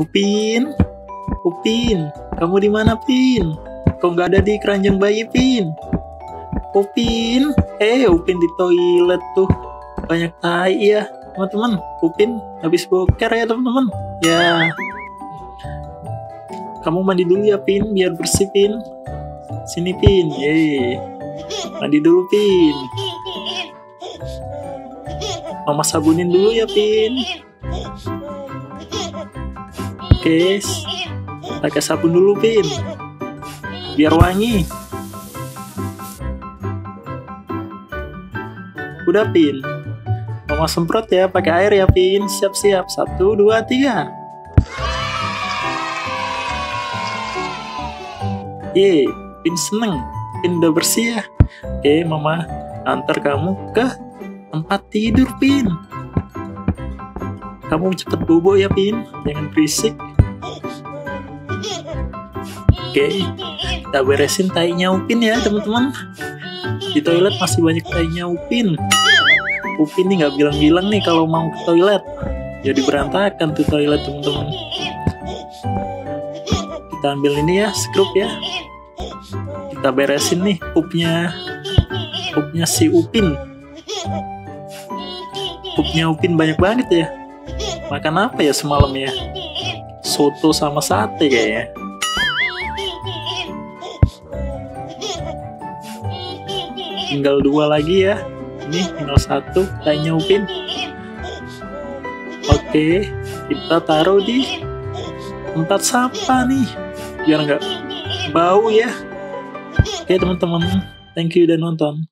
Upin, Upin, kamu di mana Pin? Kok nggak ada di keranjang bayi Pin? Upin, eh Upin di toilet tuh banyak tai ya teman-teman. Upin habis boker ya teman-teman. Ya, kamu mandi dulu ya Pin biar bersih Pin. Sini Pin, ye. Mandi dulu Pin. Mama sabunin dulu ya Pin. Oke, pakai sabun dulu Pin. Biar wangi. Udah Pin. Mama semprot ya pakai air ya Pin. Siap-siap. Satu, dua, tiga. Ye, Pin seneng. Pin udah bersih ya. Oke, Mama antar kamu ke tempat tidur, Pin. Kamu cepet bobo ya, Pin. Jangan berisik. Oke, kita beresin tainya Upin ya, teman-teman. Di toilet masih banyak tainya Upin. Upin nih nggak bilang-bilang nih kalau mau ke toilet. Jadi berantakan tuh toilet, teman-teman. Kita ambil ini ya, skrup ya. Kita beresin nih pupnya pupnya si Upin. Pupnya Upin banyak banget ya. Makan apa ya semalam ya? Soto sama sate kayaknya. Tinggal dua lagi ya. Ini tinggal satu, tanya Upin. Oke, kita taruh di tempat sampah nih. Biar nggak bau ya. Oke teman-teman, thank you udah nonton.